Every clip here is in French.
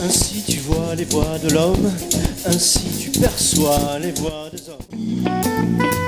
Ainsi tu vois les voix de l'homme, ainsi tu perçois les voix des hommes.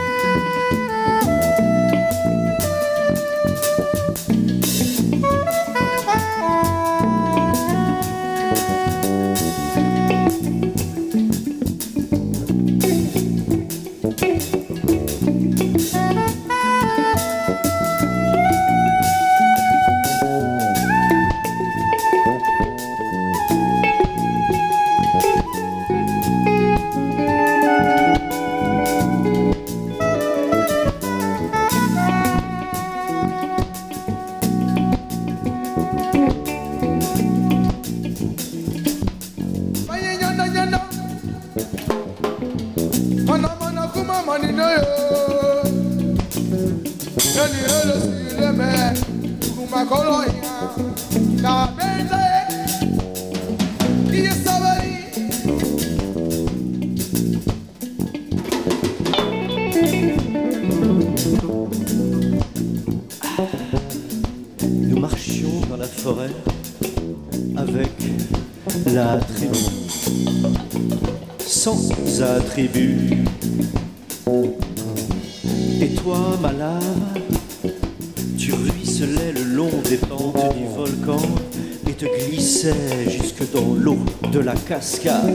Nous marchions dans la forêt avec la tribu, sans attribut. Et toi, ma tu ruisselais le long des pentes du volcan et te glissais jusque dans l'eau de la cascade.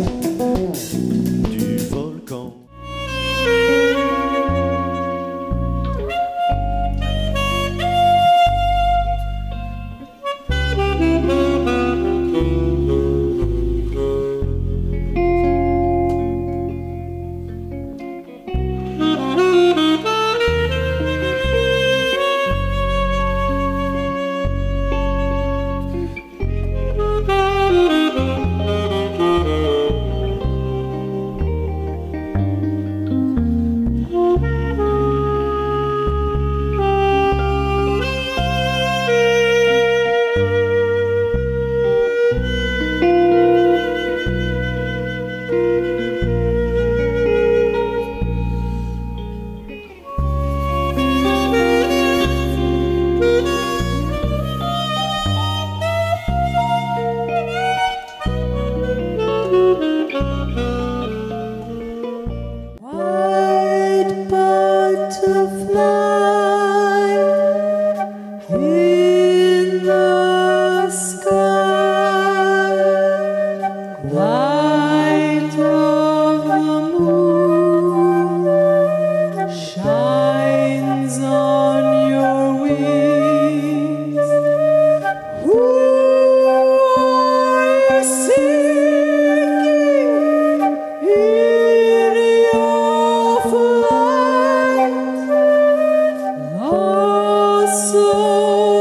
soul.